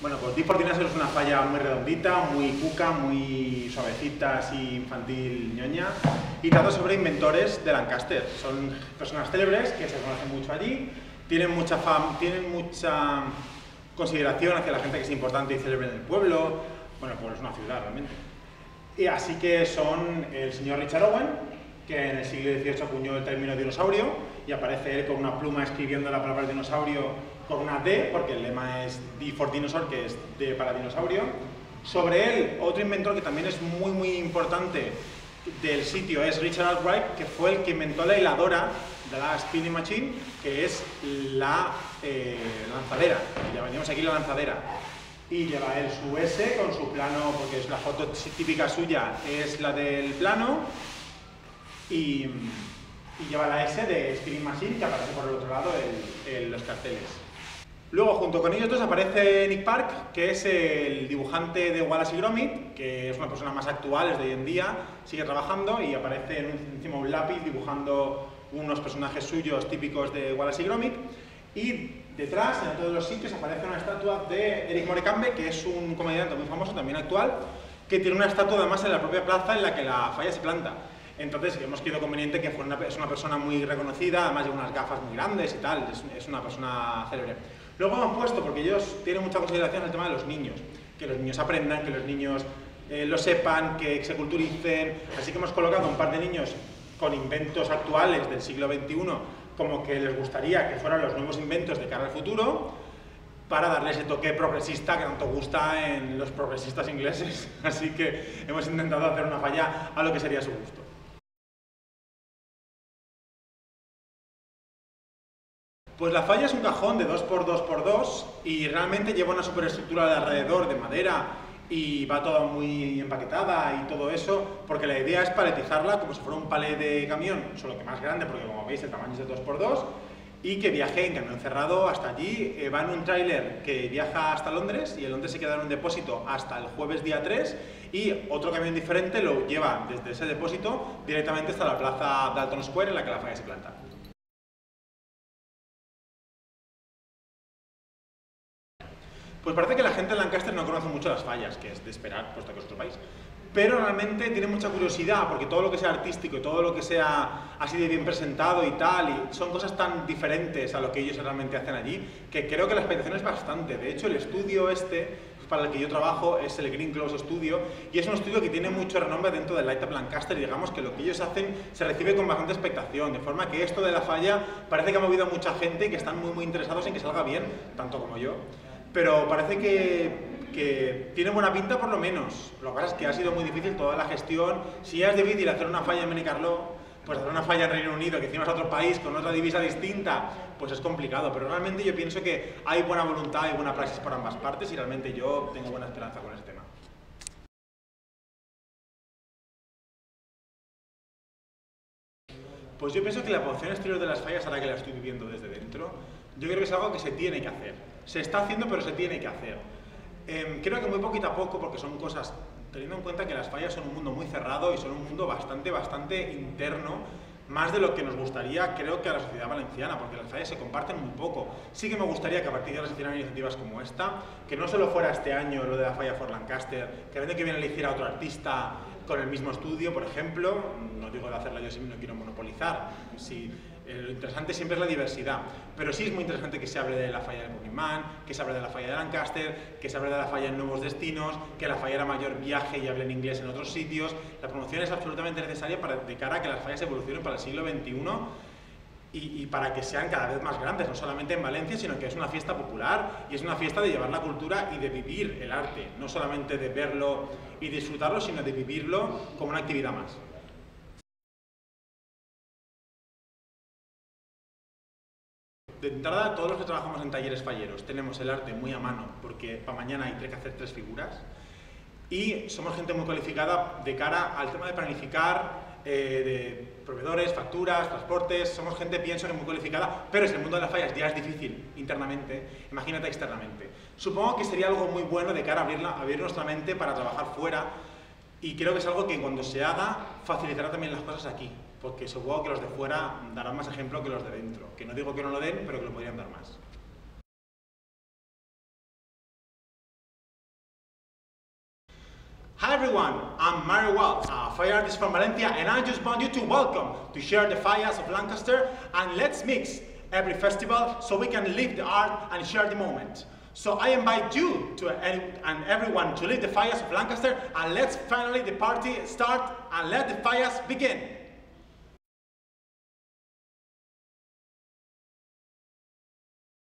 Bueno, pues Dinosaur es una falla muy redondita, muy cuca, muy suavecita, así infantil, ñoña, y trata sobre inventores de Lancaster. Son personas célebres que se conocen mucho allí, tienen mucha fam tienen mucha consideración hacia la gente que es importante y célebre en el pueblo, bueno, pues es una ciudad realmente. Y así que son el señor Richard Owen, que en el siglo XVIII acuñó el término dinosaurio, y aparece él con una pluma escribiendo la palabra dinosaurio con una D, porque el lema es D for dinosaur, que es D para dinosaurio. Sobre él, otro inventor que también es muy muy importante del sitio es Richard Arkwright, que fue el que inventó la hiladora de la spinning machine, que es la eh, lanzadera, ya venimos aquí la lanzadera. Y lleva él su S con su plano, porque es la foto típica suya, es la del plano, y, lleva la S de spinning machine, que aparece por el otro lado en los carteles. Luego, junto con ellos dos, aparece Nick Park, que es el dibujante de Wallace y Gromit, que es una persona más actual, es de hoy en día, sigue trabajando y aparece encima un lápiz dibujando unos personajes suyos típicos de Wallace y Gromit. Y detrás, en todos los sitios, aparece una estatua de Eric Morecambe, que es un comediante muy famoso, también actual, que tiene una estatua además en la propia plaza en la que la falla se planta. Entonces hemos querido conveniente que fue una, es una persona muy reconocida, además lleva unas gafas muy grandes y tal, es, es una persona célebre. Luego hemos puesto, porque ellos tienen mucha consideración el tema de los niños, que los niños aprendan, que los niños eh, lo sepan, que se culturicen, así que hemos colocado un par de niños con inventos actuales del siglo XXI, como que les gustaría que fueran los nuevos inventos de cara al futuro, para darle ese toque progresista que tanto gusta en los progresistas ingleses. Así que hemos intentado hacer una falla a lo que sería su gusto. Pues la falla es un cajón de 2x2x2 y realmente lleva una superestructura de alrededor de madera y va toda muy empaquetada y todo eso, porque la idea es paletizarla como si fuera un palé de camión, solo que más grande, porque como veis el tamaño es de 2x2, y que viaje en camión cerrado hasta allí. Eh, va en un tráiler que viaja hasta Londres y en Londres se queda en un depósito hasta el jueves día 3 y otro camión diferente lo lleva desde ese depósito directamente hasta la plaza Dalton Square en la que la falla se planta. Pues parece que la gente de Lancaster no conoce mucho las fallas, que es de esperar, puesto que es otro país. Pero realmente tiene mucha curiosidad, porque todo lo que sea artístico y todo lo que sea así de bien presentado y tal, y son cosas tan diferentes a lo que ellos realmente hacen allí, que creo que la expectación es bastante. De hecho, el estudio este para el que yo trabajo es el Green Close Studio y es un estudio que tiene mucho renombre dentro del Light Up Lancaster y digamos que lo que ellos hacen se recibe con bastante expectación, de forma que esto de la falla parece que ha movido a mucha gente y que están muy muy interesados en que salga bien, tanto como yo pero parece que, tiene buena pinta por lo menos. Lo que pasa es que ha sido muy difícil toda la gestión. Si ya es difícil hacer una falla en Menicarló, pues hacer una falla en Reino Unido, que encima es otro país con otra divisa distinta, pues es complicado. Pero realmente yo pienso que hay buena voluntad y buena praxis por ambas partes y realmente yo tengo buena esperanza con este tema. Pues yo pienso que la exterior de las fallas, ahora que la estoy viviendo desde dentro, yo creo que es algo que se tiene que hacer. Se está haciendo, pero se tiene que hacer. Em, creo que muy poquito a poco, porque son cosas, teniendo en cuenta que las fallas son un mundo muy cerrado y son un mundo bastante, bastante interno, más de lo que nos gustaría, creo que a la sociedad valenciana, porque las fallas se comparten muy poco. Sí que me gustaría que a partir de ahora se hicieran iniciativas como esta, que no solo fuera este año lo de la falla for Lancaster, que el año que viene le hiciera otro artista con el mismo estudio, por ejemplo, no digo de hacerla yo si no quiero monopolizar, si lo interesante siempre es la diversidad, pero sí es muy interesante que se hable de la falla de Pokémon, que se hable de la falla de Lancaster, que se hable de la falla en nuevos destinos, que la falla era mayor viaje y hable en inglés en otros sitios. La promoción es absolutamente necesaria para, de cara a que las fallas evolucionen para el siglo XXI y, y, para que sean cada vez más grandes, no solamente en Valencia, sino que es una fiesta popular y es una fiesta de llevar la cultura y de vivir el arte, no solamente de verlo y disfrutarlo, sino de vivirlo como una actividad más. De entrada, todos los que trabajamos en talleres falleros tenemos el arte muy a mano, porque para mañana hay que hacer tres figuras, y somos gente muy cualificada de cara al tema de planificar, eh, de proveedores, facturas, transportes, somos gente, pienso que muy cualificada, pero si el mundo de las fallas ya es difícil internamente, imagínate externamente. Supongo que sería algo muy bueno de cara a, abrirla, abrir nuestra mente para trabajar fuera, y creo que es algo que cuando se haga facilitará también las cosas aquí porque supongo que los de fuera darán más ejemplo que los de dentro. Que no digo que no lo den, pero que lo podrían dar más. Hi everyone, I'm Mario Waltz, a fire artist from Valencia, and I just want you to welcome to share the fires of Lancaster and let's mix every festival so we can live the art and share the moment. So I invite you to and everyone to live the fires of Lancaster and let's finally the party start and let the fires begin.